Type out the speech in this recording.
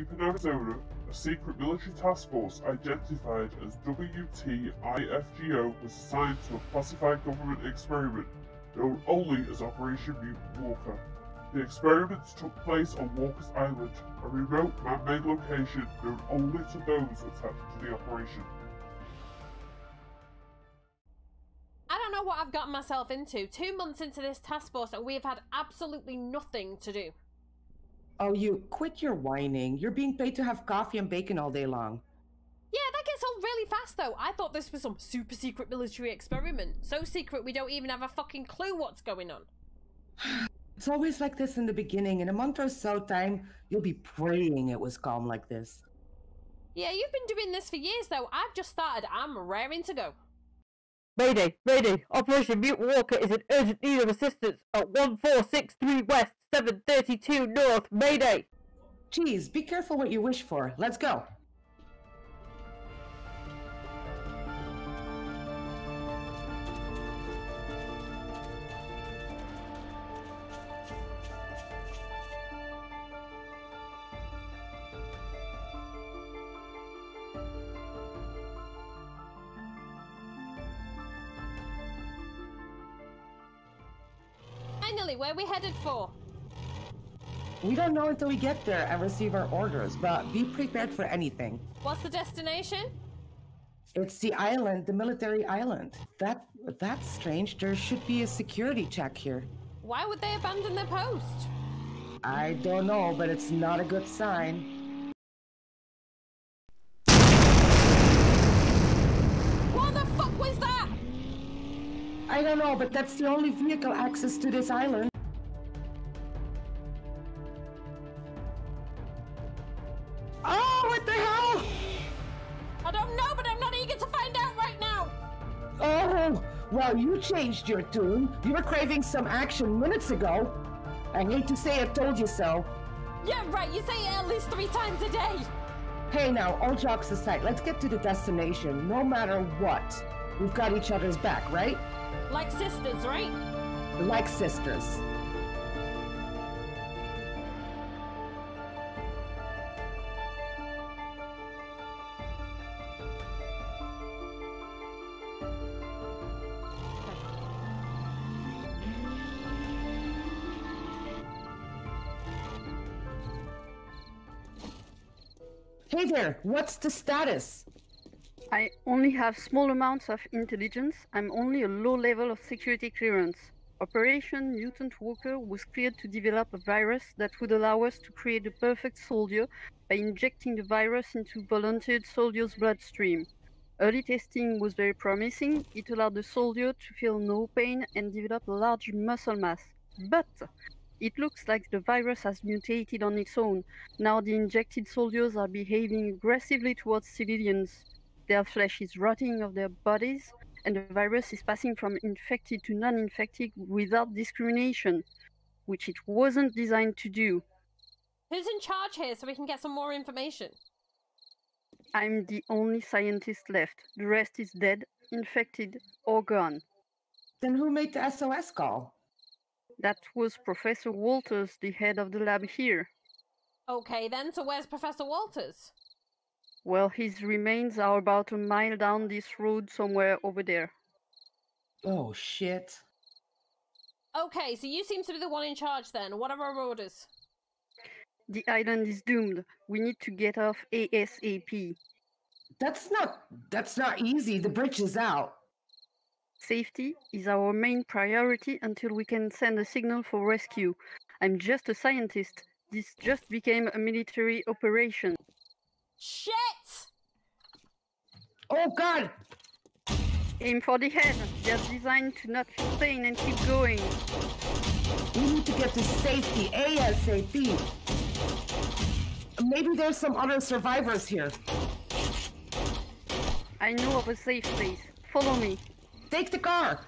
in Arizona, a secret military task force identified as WT-IFGO was assigned to a classified government experiment known only as Operation Mutant Walker. The experiments took place on Walker's Island, a remote man-made location known only to those attached to the operation. I don't know what I've gotten myself into. Two months into this task force and we have had absolutely nothing to do. Oh, you quit your whining. You're being paid to have coffee and bacon all day long. Yeah, that gets old really fast though. I thought this was some super secret military experiment. So secret we don't even have a fucking clue what's going on. It's always like this in the beginning. In a month or so time, you'll be praying it was calm like this. Yeah, you've been doing this for years though. I've just started. I'm raring to go. Mayday, Mayday! Operation Mutant Walker is in urgent need of assistance at 1463 West, 732 North. Mayday! Geez, be careful what you wish for. Let's go. Finally, where are we headed for? We don't know until we get there and receive our orders, but be prepared for anything. What's the destination? It's the island, the military island. That that's strange. There should be a security check here. Why would they abandon their post? I don't know, but it's not a good sign. What the fuck was that? I don't know, but that's the only vehicle access to this island. Oh, what the hell? I don't know, but I'm not eager to find out right now. Oh, well, you changed your tune. You were craving some action minutes ago. I hate to say I told you so. Yeah, right. You say it at least three times a day. Hey, now, all jokes aside, let's get to the destination. No matter what, we've got each other's back, right? Like sisters, right? Like sisters. Hey there, what's the status? I only have small amounts of intelligence. I'm only a low level of security clearance. Operation Mutant Walker was cleared to develop a virus that would allow us to create a perfect soldier by injecting the virus into volunteered soldiers' bloodstream. Early testing was very promising. It allowed the soldier to feel no pain and develop a large muscle mass. But it looks like the virus has mutated on its own. Now the injected soldiers are behaving aggressively towards civilians. Their flesh is rotting of their bodies, and the virus is passing from infected to non infected without discrimination, which it wasn't designed to do. Who's in charge here so we can get some more information? I'm the only scientist left. The rest is dead, infected, or gone. Then who made the SOS call? That was Professor Walters, the head of the lab here. Okay, then, so where's Professor Walters? Well, his remains are about a mile down this road somewhere over there. Oh, shit. Okay, so you seem to be the one in charge then. What are our orders? The island is doomed. We need to get off ASAP. That's not that's not easy. The bridge is out. Safety is our main priority until we can send a signal for rescue. I'm just a scientist. This just became a military operation. Shit! Oh god! Aim for the head. They're designed to not feel pain and keep going. We need to get to safety ASAP. Maybe there's some other survivors here. I know of a safe place. Follow me. Take the car.